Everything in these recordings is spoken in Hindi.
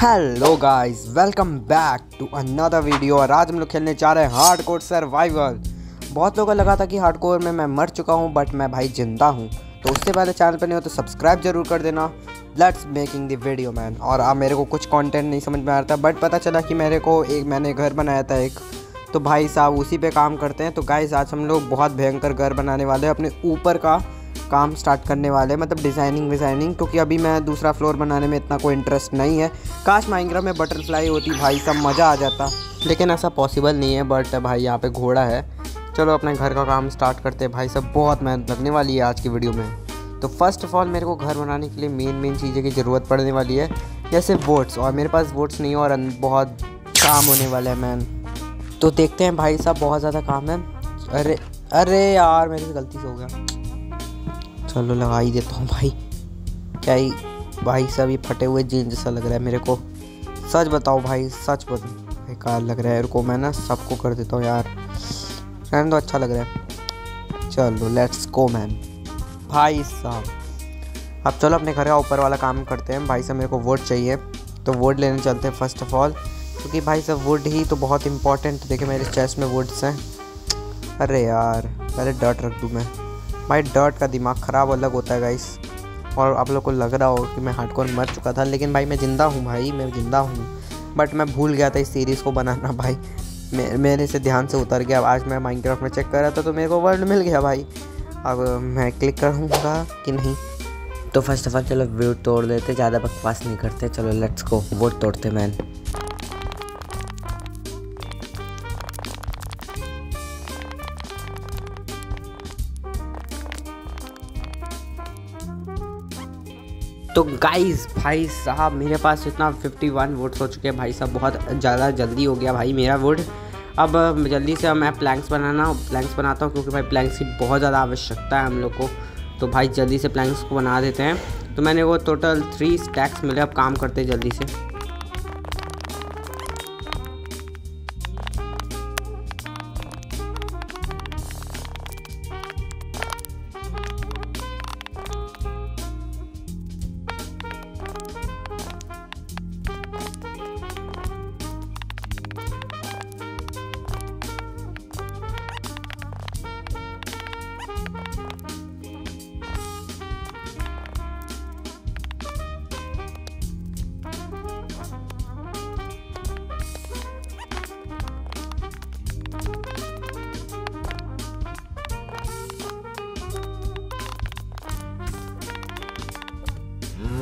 Hello guys welcome back to another video और आज हम लोग खेलने जा रहे हैं हार्ड कोर सर्वाइवल बहुत लोगों को लगा था कि हार्ड कोर में मैं मर चुका हूँ बट मैं भाई ज़िंदा हूँ। तो उससे पहले चैनल पर नहीं हो तो सब्सक्राइब ज़रूर कर देना। Let's making the video man और अब मेरे को कुछ कंटेंट नहीं समझ में आ रहा था बट पता चला कि मेरे को एक, मैंने घर बनाया था एक। तो भाई साहब उसी पे काम करते हैं। तो गाइस आज हम लोग बहुत भयंकर घर बनाने वाले हैं अपने ऊपर का। काम स्टार्ट करने वाले मतलब डिज़ाइनिंग विज़ाइनिंग क्योंकि अभी मैं दूसरा फ्लोर बनाने में इतना कोई इंटरेस्ट नहीं है। काश माइंग्रा में बटरफ्लाई होती, भाई सब मज़ा आ जाता। लेकिन ऐसा पॉसिबल नहीं है बट भाई यहाँ पे घोड़ा है। चलो अपने घर का काम स्टार्ट करते हैं। भाई सब बहुत मेहनत लगने वाली है आज की वीडियो में। तो फ़र्स्ट ऑफ़ ऑल मेरे को घर बनाने के लिए मेन मेन चीज़ें की ज़रूरत पड़ने वाली है। जैसे वोट्स और मेरे पास वोट्स नहीं और बहुत काम होने वाले हैं मैन तो देखते हैं भाई साहब, बहुत ज़्यादा काम है। अरे अरे यार, मेरे गलती से हो गया। चलो लगा ही देता हूँ भाई। क्या ही भाई साहब ये फटे हुए जीन जैसा लग रहा है मेरे को। सच बताओ भाई, सच बताओ बेकार लग रहा है मेरे को। मैं ना सबको कर देता हूँ यार। रहने तो अच्छा लग रहा है। चलो लेट्स गो मैन भाई साहब, अब चलो अपने घर का ऊपर वाला काम करते हैं। भाई साहब मेरे को वोट चाहिए तो वोट लेने चलते हैं फ़र्स्ट ऑफ़ ऑल क्योंकि भाई साहब वुड ही तो बहुत इंपॉर्टेंट देखिए मेरे चेस्ट में वुड्स हैं। अरे यार, पहले डर्ट रख दूँ मैं। भाई डर्ट का दिमाग ख़राब अलग होता है गाइस और आप लोग को लग रहा हो कि मैं हार्डकोर मर चुका था लेकिन भाई मैं ज़िंदा हूँ भाई मैं ज़िंदा हूँ. बट मैं भूल गया था इस सीरीज़ को बनाना भाई. मे, मेरे से ध्यान से उतर गया. आज मैं माइनक्राफ्ट में चेक कर रहा था तो मेरे को वर्ड मिल गया भाई. अब मैं क्लिक करूँगा कि नहीं? तो फ़र्स्ट ऑफ़ ऑल चलो वोट तोड़ देते ज़्यादा बकवास नहीं करते. चलो लेट्स को वोट तोड़ते मैन तो गाइस भाई साहब, मेरे पास इतना 51 वोट्स हो चुके हैं। भाई साहब, बहुत ज़्यादा जल्दी हो गया भाई मेरा वोट अब जल्दी से मैं प्लैंक्स बनाना प्लैंक्स बनाता हूँ क्योंकि भाई प्लैंक्स की बहुत ज़्यादा आवश्यकता है हम लोग को। तो भाई जल्दी से प्लैंक्स को बना देते हैं। तो मैंने वो टोटल थ्री स्टैक्स मिले, अब काम करते जल्दी से।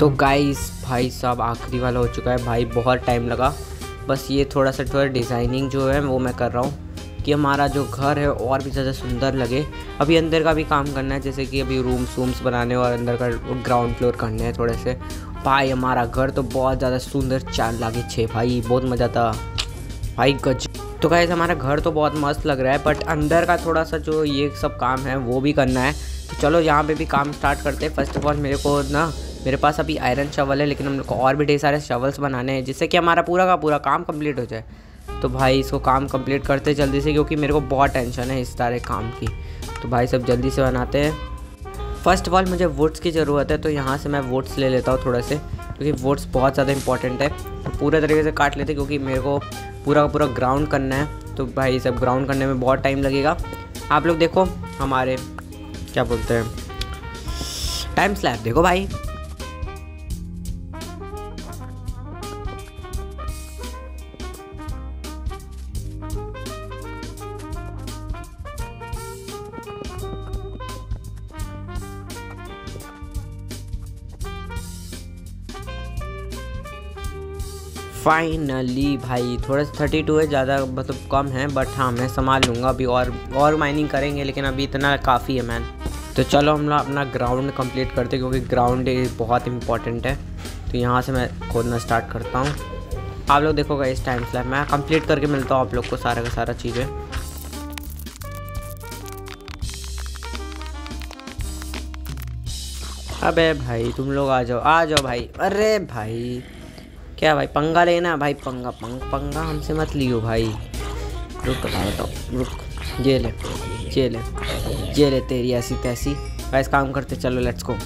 तो गाइस भाई साहब, आखिरी वाला हो चुका है। भाई, बहुत टाइम लगा। बस ये थोड़ा सा, थोड़ा डिज़ाइनिंग जो है, वो मैं कर रहा हूँ कि हमारा जो घर है, और भी ज़्यादा सुंदर लगे। अभी अंदर का भी काम करना है, जैसे कि अभी रूम्स वूम्स बनाने और अंदर का ग्राउंड फ्लोर करने हैं थोड़े से। भाई, हमारा घर तो बहुत ज़्यादा सुंदर चार लागे छे, भाई, बहुत मज़ा था भाई, गज। तो गाइस हमारा घर तो बहुत मस्त लग रहा है बट अंदर का थोड़ा सा जो ये सब काम है, वो भी करना है। तो चलो, यहाँ पे भी काम स्टार्ट करते हैं। फ़र्स्ट ऑफ़ ऑल मेरे को ना मेरे पास अभी आयरन शवल है, लेकिन हम लोग को और भी ढेर सारे शवल्स बनाने हैं, जिससे कि हमारा पूरा का पूरा काम कंप्लीट हो जाए। तो भाई इसको काम कंप्लीट करते जल्दी से, क्योंकि मेरे को बहुत टेंशन है इस सारे काम की। तो भाई सब जल्दी से बनाते हैं। फ़र्स्ट ऑफ़ ऑल मुझे वोट्स की ज़रूरत है तो यहाँ से मैं वोट्स ले लेता हूँ थोड़े से, क्योंकि वोट्स बहुत ज़्यादा इंपॉर्टेंट है। तो पूरे तरीके से काट लेते क्योंकि मेरे को पूरा का पूरा ग्राउंड करना है। तो भाई सब ग्राउंड करने में बहुत टाइम लगेगा। आप लोग देखो, हमारे, क्या बोलते हैं टाइम स्लैब देखो भाई। फाइनली भाई, थोड़ा सा थर्टी टू है, ज़्यादा मतलब कम है बट हाँ मैं संभाल लूँगा अभी और और माइनिंग करेंगे, लेकिन अभी इतना काफ़ी है मैन तो चलो हम लोग अपना ग्राउंड कंप्लीट करते हैं, क्योंकि ग्राउंड बहुत इंपॉर्टेंट है. तो यहाँ से मैं खोदना स्टार्ट करता हूँ. आप लोग देखोगा इस टाइम स्लैब मैं कंप्लीट करके मिलता हूँ आप लोग को सारा का सारा चीज़ें. अबे भाई, तुम लोग आ जाओ आ जाओ भाई. अरे भाई. क्या भाई, पंगा लेना भाई, पंगा, पंग, पंगा हमसे मत लियो भाई। रुक बताओ तो रुक, ये ले ये ले ले तेरी ऐसी तैसी। वैसे काम करते चलो लेट्स गो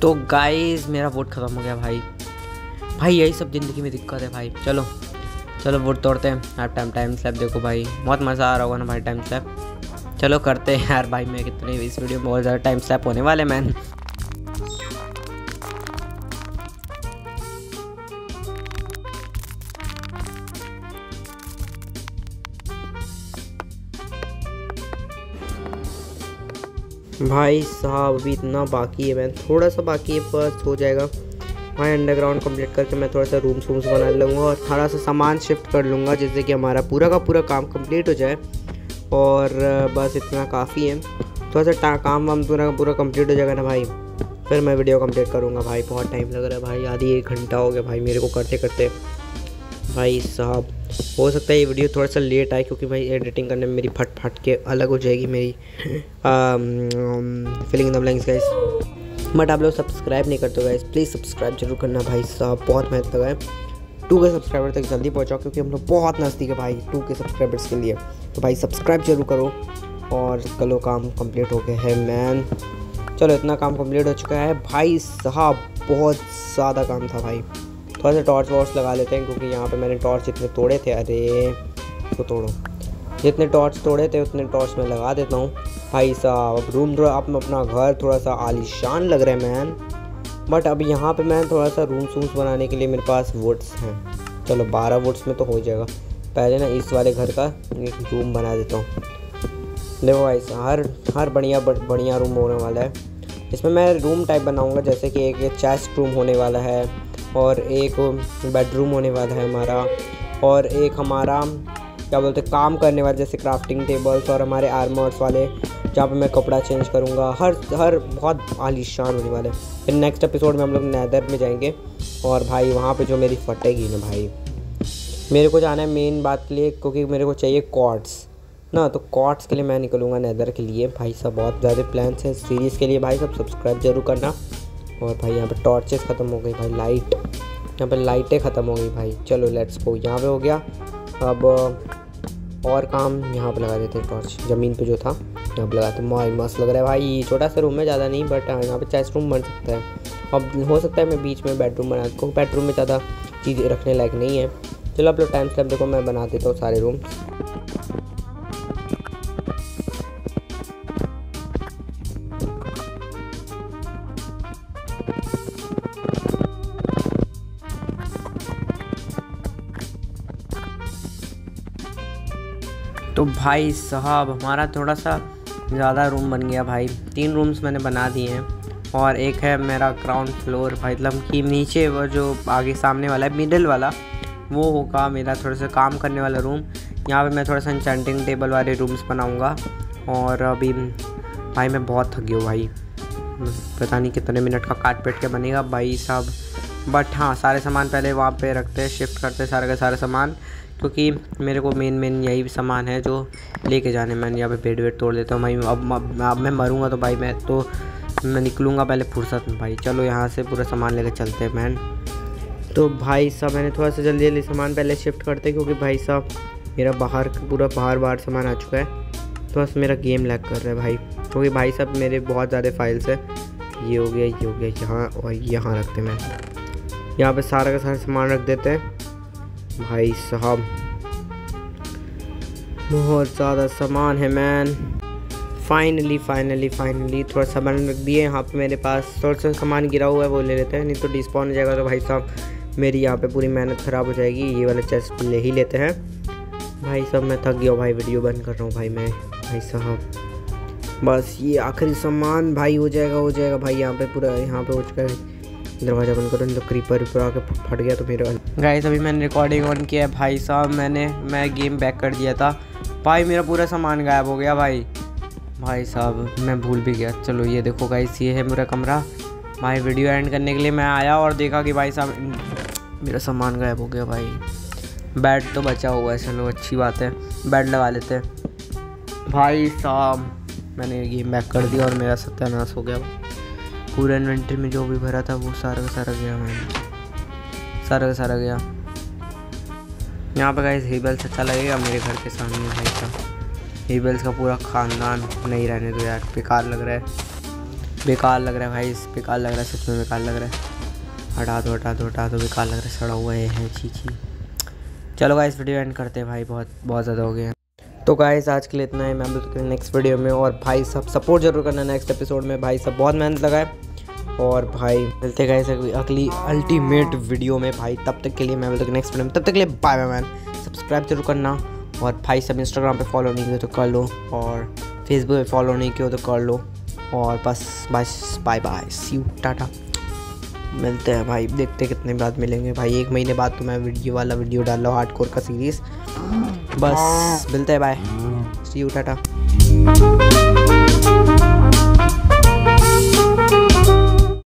तो गाइस मेरा वोट ख़त्म हो गया भाई। भाई, यही सब ज़िंदगी में दिक्कत है भाई। चलो चलो वोट तोड़ते हैं। आप टाइम टाइम स्लैप देखो भाई। बहुत मज़ा आ रहा होगा ना भाई टाइम स्लैप चलो करते हैं यार भाई मैं कितने इस वीडियो में बहुत ज़्यादा टाइम स्लैप होने वाले मैन भाई साहब, अभी इतना बाकी है मैं थोड़ा सा बाकी है बस हो जाएगा. भाई अंडरग्राउंड कंप्लीट करके मैं थोड़ा सा रूम्स वूम्स बना लूँगा और थोड़ा सा सामान शिफ्ट कर लूँगा, जिससे कि हमारा पूरा का पूरा काम कंप्लीट हो जाए. और बस इतना काफ़ी है। थोड़ा सा काम वाम पूरा पूरा कंप्लीट हो जाएगा ना भाई। फिर मैं वीडियो कंप्लीट करूँगा भाई, बहुत टाइम लग रहा है भाई, आधी एक घंटा हो गया भाई मेरे को करते करते भाई साहब, हो सकता है ये वीडियो थोड़ा सा लेट आए क्योंकि भाई एडिटिंग करने में मेरी फट फट के अलग हो जाएगी मेरी filling the blanks guys but आप लोग सब्सक्राइब नहीं करते गाइस प्लीज़ सब्सक्राइब ज़रूर करना भाई साहब, बहुत मेहनत लगाए टू के सब्सक्राइबर तक जल्दी पहुँचाओ, क्योंकि हम लोग बहुत नज़दीक है भाई, टू के सब्सक्राइबर्स के लिए। तो भाई, सब्सक्राइब ज़रूर करो। और कलो काम कंप्लीट हो गया है मैन चलो, इतना काम कंप्लीट हो चुका है। भाई साहब, बहुत ज़्यादा काम था भाई। थोड़ा सा टॉर्च वॉर्च लगा लेते हैं, क्योंकि यहाँ पे मैंने टॉर्च इतने तोड़े थे, अरे तो तोड़ो। जितने टॉर्च तोड़े थे, उतने टॉर्च मैं लगा देता हूँ। भाई साहब, अब रूम थोड़ा आप अपना घर थोड़ा सा आलिशान लग रहा है मैन बट अब यहाँ पे मैं थोड़ा सा रूम सूम्स बनाने के लिए मेरे पास वुड्स हैं। चलो, बारह वुड्स में तो हो जाएगा। पहले ना इस वाले घर का एक रूम बना देता हूँ। देखो भाई हर हर बढ़िया बढ़िया रूम होने वाला है। इसमें मैं रूम टाइप बनाऊँगा, जैसे कि एक चेस्ट रूम होने वाला है और एक बेडरूम होने वाला है हमारा। और एक हमारा क्या बोलते हैं, काम करने वाले, जैसे क्राफ्टिंग टेबल्स और हमारे आर्मर्स वाले, जहाँ पे मैं कपड़ा चेंज करूँगा, हर हर बहुत आलीशान होने वाले। फिर नेक्स्ट एपिसोड में हम लोग नैदर में जाएँगे और भाई वहाँ पे जो मेरी फटेगी ना भाई। मेरे को जाना है मेन बात के लिए, क्योंकि मेरे को चाहिए कॉर्ड्स ना तो कॉर्ड्स के लिए मैं निकलूँगा नैदर के लिए। भाई सब बहुत ज़्यादा प्लान्स हैं सीरीज़ के लिए। भाई सब सब्सक्राइब ज़रूर करना। और भाई, यहाँ पर टॉर्चेस ख़त्म हो गई भाई लाइट यहाँ पर लाइटें ख़त्म हो गई भाई। चलो लेट्स गो यहाँ पे हो गया। अब और काम यहाँ पर लगा देते हैं, टॉर्च। ज़मीन पे जो था, यहाँ पर लगाते हैं। मस्त लग रहा है भाई। छोटा सा रूम है, ज़्यादा नहीं बट हाँ यहाँ पे चेस्ट रूम बन सकता है। अब हो सकता है मैं बीच में बेडरूम बना क्योंकि बेडरूम में ज़्यादा चीज़ रखने लायक नहीं है। चलो आप लोग टाइम स्लैप देखो, मैं बना देता हूँ सारे रूम तो भाई साहब, हमारा थोड़ा सा ज़्यादा रूम बन गया भाई। तीन रूम्स मैंने बना दिए हैं और एक है मेरा ग्राउंड फ्लोर भाई। मतलब कि नीचे वो जो आगे सामने वाला है मिडल वाला, वो होगा मेरा थोड़ा सा काम करने वाला रूम यहाँ पे मैं थोड़ा सा इंचेंटिंग टेबल वाले रूम्स बनाऊँगा और अभी भाई मैं बहुत थक गया भाई। पता नहीं कितने मिनट का काट पेट के बनेगा भाई साहब। बट हाँ सारे सामान पहले वहाँ पे रखते हैं शिफ्ट करते हैं सारे का सारे सामान। क्योंकि मेरे को मेन मेन यही सामान है जो लेके जाने मैं यहाँ पे बेड वेड तोड़ देता हूँ। भाई अब अब मैं मरूँगा तो भाई मैं तो मैं निकलूँगा पहले फुर्सत में भाई। चलो यहाँ से पूरा सामान लेकर चलते हैं मैन तो भाई साहब, मैंने थोड़ा सा जल्दी जल्दी सामान पहले शिफ्ट करते क्योंकि भाई साहब, मेरा बाहर, पूरा बाहर बाहर सामान आ चुका है। तो बस मेरा गेम लैग कर रहा है भाई। क्योंकि भाई साहब, मेरे बहुत ज़्यादा फाइल्स है। ये हो गया, ये हो गया, यहाँ और यहाँ रखते हैं मैं यहाँ पे सारा का सारा सामान रख देते हैं। भाई साहब। बहुत ज़्यादा सामान है मैन फाइनली फाइनली फाइनली थोड़ा सामान रख दिए। यहाँ पे मेरे पास थोड़ा सा सामान गिरा हुआ है, वो ले लेते हैं। नहीं तो डिस्पॉन हो जाएगा तो भाई साहब, मेरी यहाँ पे पूरी मेहनत ख़राब हो जाएगी। ये वाला चेस्ट ले ही लेते हैं। भाई साहब, मैं थक गया भाई वीडियो बंद कर रहा हूँ भाई मैं। भाई साहब, बस ये आखिरी सामान भाई हो जाएगा हो जाएगा भाई। यहाँ पे पूरा, यहाँ पे चुका है। दरवाज़ा बंद करो तो क्रीपर ऊपर आके फट गया तो मेरा गाइस अभी मैंने रिकॉर्डिंग ऑन किया है, भाई साहब, मैंने, मैं गेम बैक कर दिया था। भाई, मेरा पूरा सामान गायब हो गया, भाई। भाई साहब, मैं भूल भी गया। चलो, ये देखो गाइस ये है मेरा कमरा। भाई वीडियो एंड करने के लिए मैं आया और देखा कि भाई साहब, मेरा सामान गायब हो गया, भाई। बेड तो बचा हुआ है, चलो, अच्छी बात है। बेड लगा लेते हैं। भाई साहब, मैंने गेम बैक कर दिया और मेरा सत्यानाश हो गया। पूरा इन्वेंट्री में जो भी भरा था, वो सारा का सारा गया मैंने सारा का सारा गया। यहाँ पर गाइस हेबल्स अच्छा लगेगा मेरे घर के सामने भाई का हेबल्स का पूरा ख़ानदान नहीं रहने दो यार, बेकार लग रहा है। बेकार लग रहा है भाई, बेकार लग रहा है, सच में बेकार लग रहा है। हटा दो हटा दो हटा दो, बेकार लग रहा है, सड़ा हुआ है छी छी। चलो गाइस वीडियो एंड करते हैं भाई, बहुत बहुत ज़्यादा हो गया। तो गाइस आज के लिए इतना है। मैं मिलते नेक्स्ट वीडियो में। और भाई सब सपोर्ट ज़रूर करना नेक्स्ट एपिसोड में। भाई सब बहुत मेहनत लगाए। और भाई, मिलते गए अगली अल्टीमेट वीडियो में। भाई, तब तक के लिए मैं मिलता नेक्स्ट वीडियो में। तब तक के लिए बाय बाय मैन सब्सक्राइब ज़रूर करना। और भाई, सब इंस्टाग्राम पे फॉलो नहीं किया तो कर लो। और फेसबुक पे फॉलो नहीं किया तो कर लो। और बस बस bye bye see you tata. मिलते हैं भाई। देखते कितने बाद मिलेंगे। भाई, एक महीने बाद तो मैं वीडियो वाला वीडियो डाल रहा हूँ हार्ड कोर का सीरीज़ बस मिलते हैं बाय सी यू टाटा